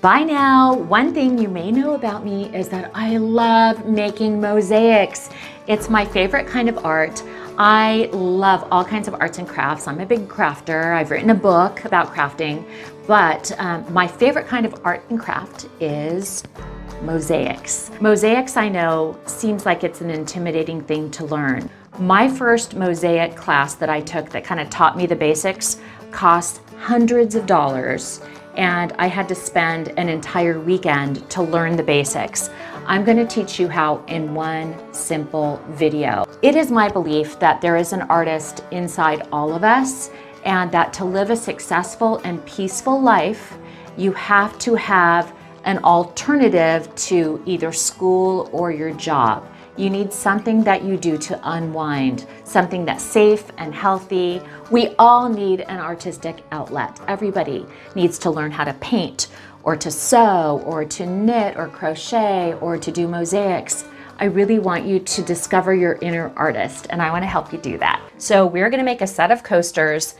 By now, one thing you may know about me is that I love making mosaics. It's my favorite kind of art. I love all kinds of arts and crafts. I'm a big crafter. I've written a book about crafting, but um, my favorite kind of art and craft is mosaics. Mosaics, I know, seems like it's an intimidating thing to learn. My first mosaic class that I took that kind of taught me the basics cost hundreds of dollars and I had to spend an entire weekend to learn the basics. I'm going to teach you how in one simple video. It is my belief that there is an artist inside all of us and that to live a successful and peaceful life, you have to have an alternative to either school or your job. You need something that you do to unwind, something that's safe and healthy. We all need an artistic outlet. Everybody needs to learn how to paint or to sew or to knit or crochet or to do mosaics. I really want you to discover your inner artist and I want to help you do that. So we're going to make a set of coasters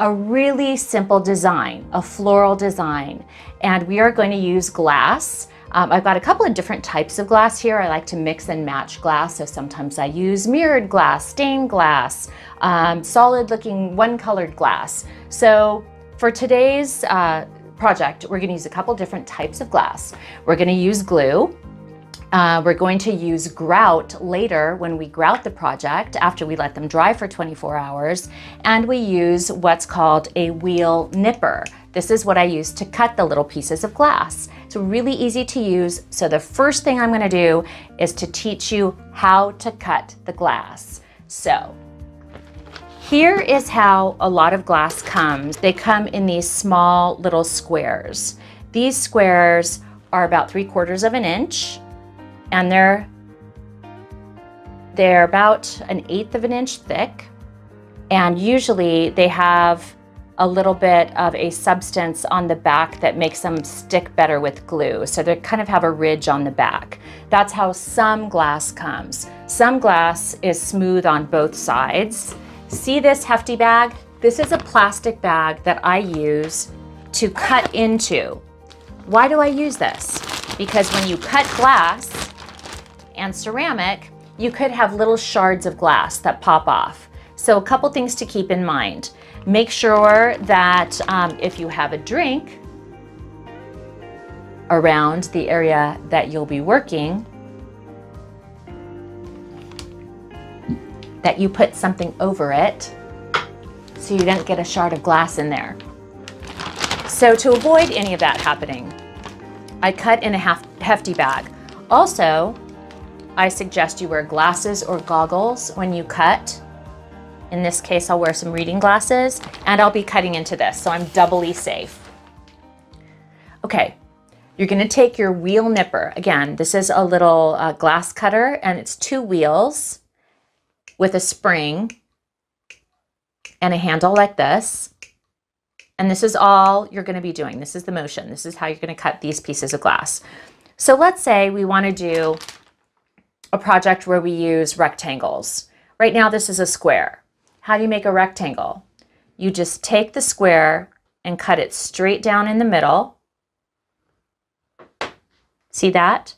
a really simple design, a floral design, and we are going to use glass. Um, I've got a couple of different types of glass here. I like to mix and match glass, so sometimes I use mirrored glass, stained glass, um, solid looking one colored glass. So for today's uh, project, we're gonna use a couple different types of glass. We're gonna use glue, uh, we're going to use grout later when we grout the project after we let them dry for 24 hours. And we use what's called a wheel nipper. This is what I use to cut the little pieces of glass. It's really easy to use. So the first thing I'm gonna do is to teach you how to cut the glass. So here is how a lot of glass comes. They come in these small little squares. These squares are about three quarters of an inch and they're they're about an eighth of an inch thick and usually they have a little bit of a substance on the back that makes them stick better with glue. So they kind of have a ridge on the back. That's how some glass comes. Some glass is smooth on both sides. See this hefty bag? This is a plastic bag that I use to cut into. Why do I use this? Because when you cut glass, and ceramic, you could have little shards of glass that pop off. So a couple things to keep in mind. Make sure that um, if you have a drink around the area that you'll be working, that you put something over it so you don't get a shard of glass in there. So to avoid any of that happening, I cut in a half hefty bag. Also, I suggest you wear glasses or goggles when you cut. In this case, I'll wear some reading glasses and I'll be cutting into this, so I'm doubly safe. Okay, you're gonna take your wheel nipper. Again, this is a little uh, glass cutter and it's two wheels with a spring and a handle like this. And this is all you're gonna be doing. This is the motion. This is how you're gonna cut these pieces of glass. So let's say we wanna do a project where we use rectangles. Right now, this is a square. How do you make a rectangle? You just take the square and cut it straight down in the middle. See that?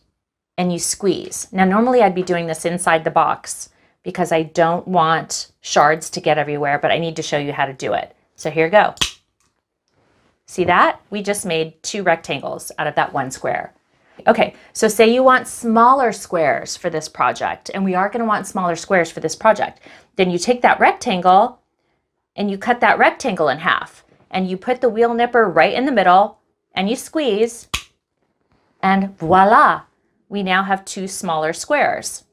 And you squeeze. Now, normally I'd be doing this inside the box because I don't want shards to get everywhere, but I need to show you how to do it. So here you go. See that? We just made two rectangles out of that one square. Okay, so say you want smaller squares for this project, and we are going to want smaller squares for this project. Then you take that rectangle and you cut that rectangle in half, and you put the wheel nipper right in the middle, and you squeeze, and voila, we now have two smaller squares.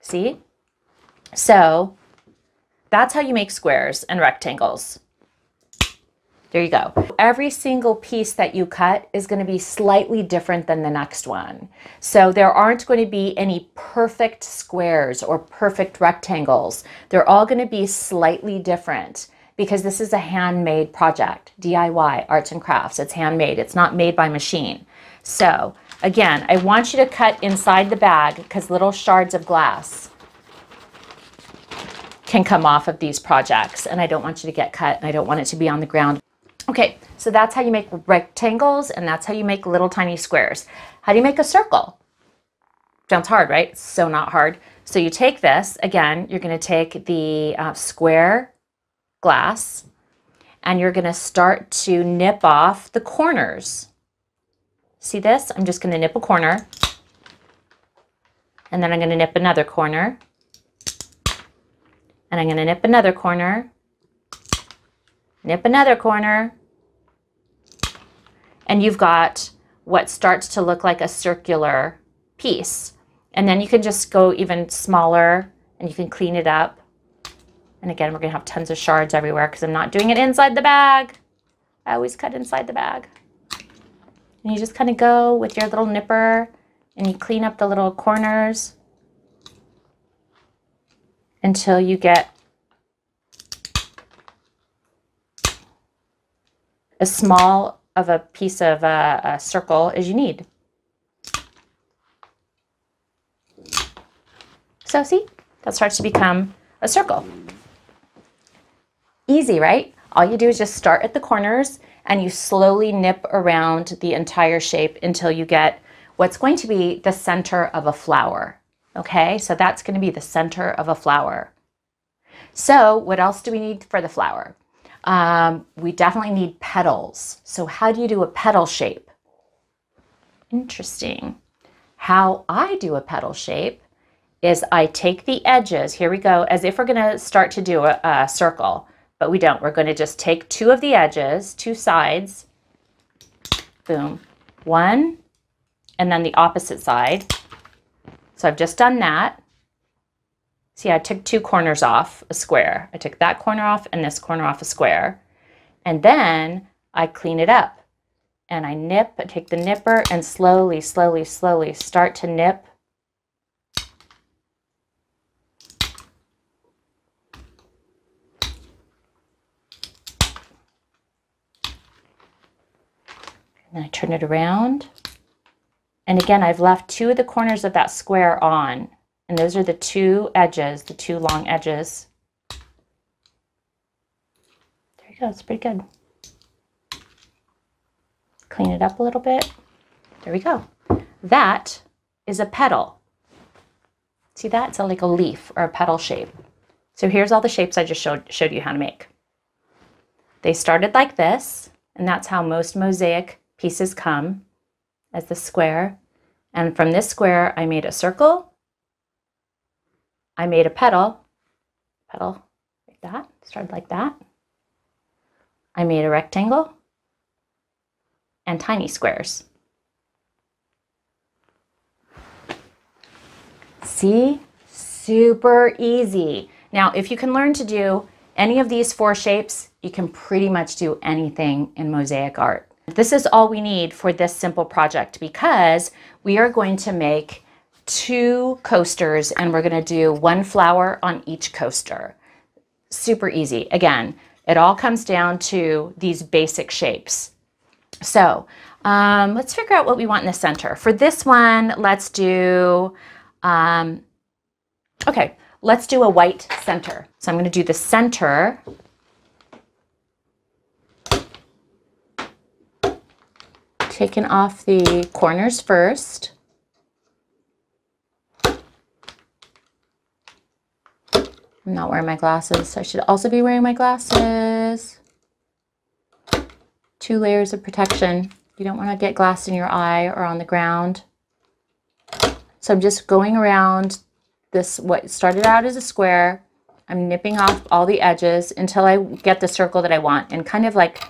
See? So that's how you make squares and rectangles. There you go. Every single piece that you cut is going to be slightly different than the next one. So there aren't going to be any perfect squares or perfect rectangles. They're all going to be slightly different because this is a handmade project, DIY, arts and crafts. It's handmade. It's not made by machine. So again, I want you to cut inside the bag because little shards of glass can come off of these projects and I don't want you to get cut and I don't want it to be on the ground. Okay, so that's how you make rectangles and that's how you make little tiny squares. How do you make a circle? Sounds hard, right? So not hard. So you take this, again, you're gonna take the uh, square glass and you're gonna start to nip off the corners. See this? I'm just gonna nip a corner and then I'm gonna nip another corner and I'm gonna nip another corner nip another corner, and you've got what starts to look like a circular piece. And then you can just go even smaller and you can clean it up. And again, we're gonna have tons of shards everywhere because I'm not doing it inside the bag. I always cut inside the bag. And you just kind of go with your little nipper and you clean up the little corners until you get as small of a piece of a, a circle as you need. So see, that starts to become a circle. Easy, right? All you do is just start at the corners and you slowly nip around the entire shape until you get what's going to be the center of a flower. Okay, so that's going to be the center of a flower. So what else do we need for the flower? Um, we definitely need petals. So how do you do a petal shape? Interesting. How I do a petal shape is I take the edges, here we go, as if we're gonna start to do a, a circle, but we don't. We're gonna just take two of the edges, two sides, boom, one, and then the opposite side. So I've just done that. See, I took two corners off a square. I took that corner off and this corner off a square. And then I clean it up. And I nip, I take the nipper and slowly, slowly, slowly start to nip And I turn it around. And again, I've left two of the corners of that square on. And those are the two edges, the two long edges. There you go, it's pretty good. Clean it up a little bit. There we go. That is a petal. See that? It's like a leaf or a petal shape. So here's all the shapes I just showed, showed you how to make. They started like this, and that's how most mosaic pieces come as the square. And from this square, I made a circle I made a petal, petal like that, started like that. I made a rectangle and tiny squares. See, super easy. Now, if you can learn to do any of these four shapes, you can pretty much do anything in mosaic art. This is all we need for this simple project because we are going to make two coasters and we're gonna do one flower on each coaster. Super easy. Again, it all comes down to these basic shapes. So um, let's figure out what we want in the center. For this one, let's do, um, okay, let's do a white center. So I'm gonna do the center taking off the corners first. I'm not wearing my glasses. I should also be wearing my glasses. Two layers of protection. You don't want to get glass in your eye or on the ground. So I'm just going around this, what started out as a square. I'm nipping off all the edges until I get the circle that I want and kind of like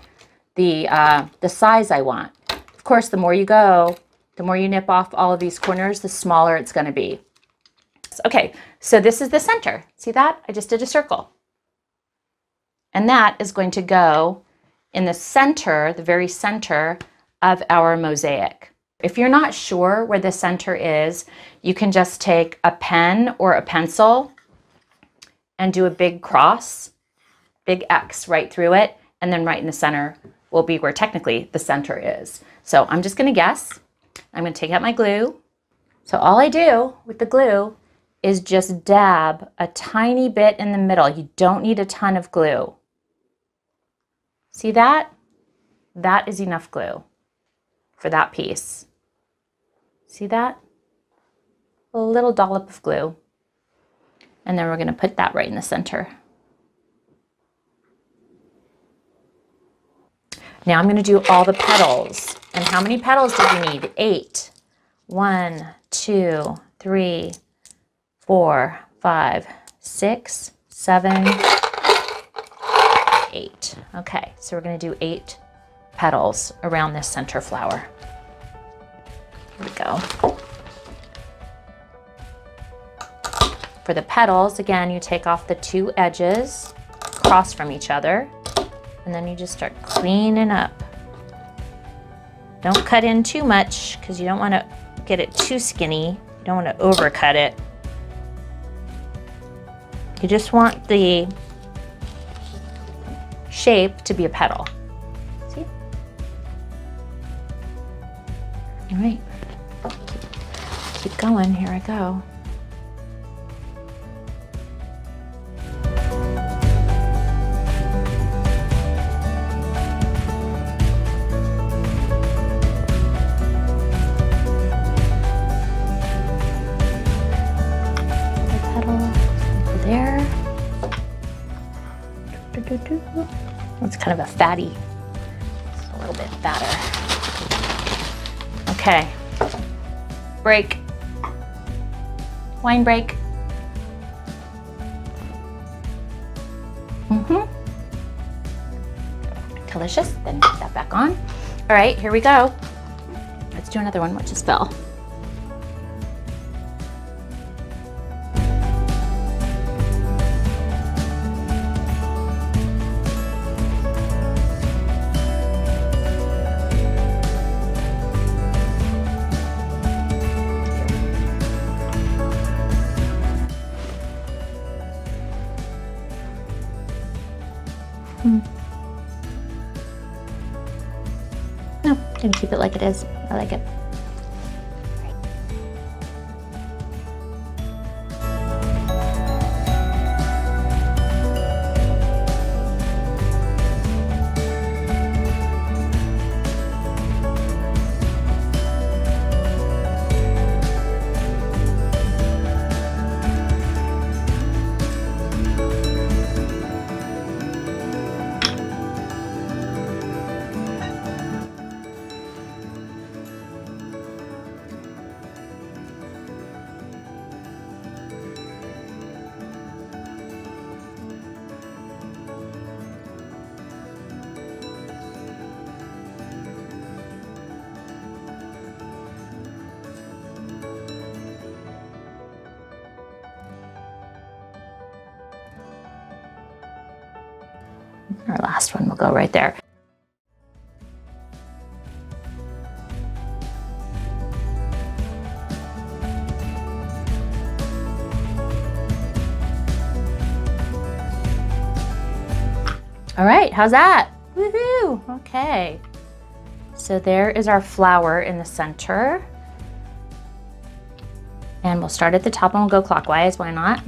the, uh, the size I want. Of course, the more you go, the more you nip off all of these corners, the smaller it's going to be. Okay, so this is the center. See that? I just did a circle. And that is going to go in the center, the very center of our mosaic. If you're not sure where the center is, you can just take a pen or a pencil and do a big cross, big X right through it, and then right in the center will be where technically the center is. So I'm just gonna guess. I'm gonna take out my glue. So all I do with the glue is just dab a tiny bit in the middle. You don't need a ton of glue. See that? that is enough glue for that piece. See that? A little dollop of glue. And then we're going to put that right in the center. Now I'm going to do all the petals. And how many petals do you need? Eight. One, two, three, four, five, six, seven, eight. Okay, so we're to do eight petals around this center flower. Here we go. For the petals, again, you take off the two edges across from each other, and then you just start cleaning up. Don't cut in too much because you don't want to get it too skinny. You don't want to overcut it. You just want the shape to be a petal. See? All right. Keep going. Here I go. It's kind of a fatty, it's a little bit fatter. Okay, break, wine break. Mm-hmm. Delicious, then put that back on. All right, here we go. Let's do another one, what just fell. It like it is. I like it. One will go right there. All right, how's that? Woohoo! Okay. So there is our flower in the center. And we'll start at the top and we'll go clockwise, why not?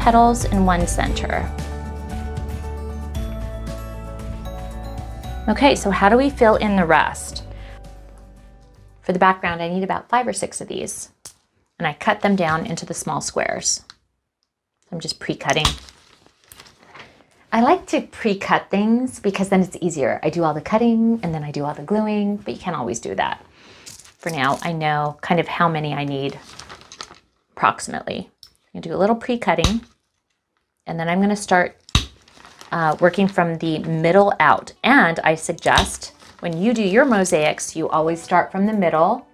Petals in one center. Okay, so how do we fill in the rest? For the background, I need about five or six of these, and I cut them down into the small squares. I'm just pre-cutting. I like to pre-cut things because then it's easier. I do all the cutting and then I do all the gluing, but you can't always do that. For now, I know kind of how many I need approximately. I'm gonna do a little pre-cutting and then I'm gonna start uh, working from the middle out. And I suggest when you do your mosaics, you always start from the middle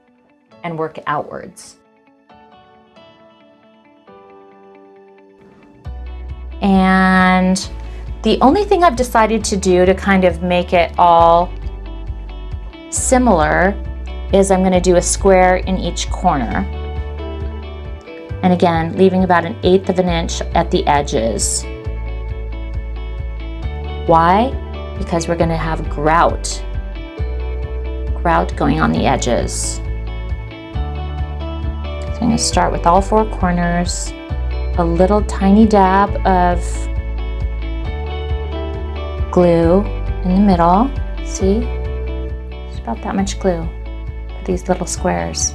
and work outwards. And the only thing I've decided to do to kind of make it all similar is I'm gonna do a square in each corner. And again, leaving about an eighth of an inch at the edges. Why? Because we're gonna have grout. Grout going on the edges. So I'm gonna start with all four corners, a little tiny dab of glue in the middle. See? It's about that much glue for these little squares.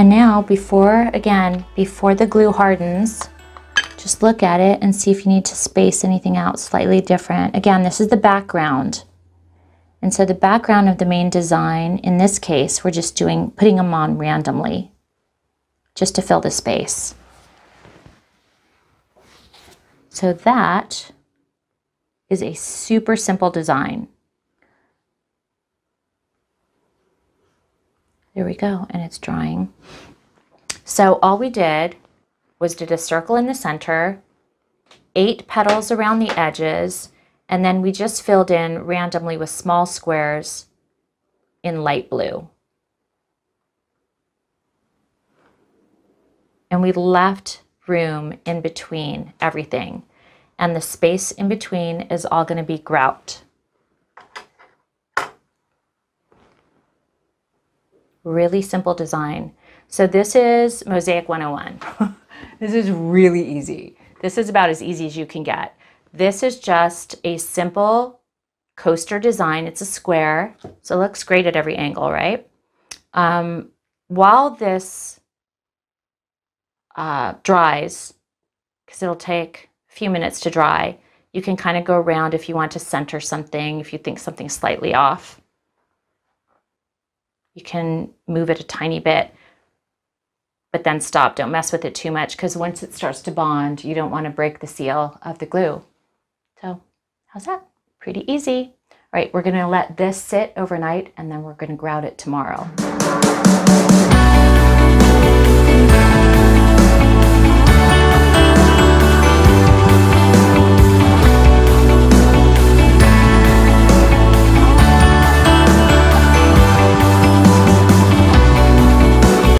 And now before, again, before the glue hardens, just look at it and see if you need to space anything out slightly different. Again, this is the background. And so the background of the main design, in this case, we're just doing, putting them on randomly, just to fill the space. So that is a super simple design. There we go, and it's drying. So all we did was did a circle in the center, eight petals around the edges, and then we just filled in randomly with small squares in light blue. And we left room in between everything. And the space in between is all going to be grout. Really simple design. So this is Mosaic 101. this is really easy. This is about as easy as you can get. This is just a simple coaster design. It's a square, so it looks great at every angle, right? Um, while this uh, dries, because it'll take a few minutes to dry, you can kind of go around if you want to center something, if you think something's slightly off. You can move it a tiny bit, but then stop. Don't mess with it too much because once it starts to bond, you don't want to break the seal of the glue. So how's that? Pretty easy. All right, we're going to let this sit overnight and then we're going to grout it tomorrow.